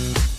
Bye.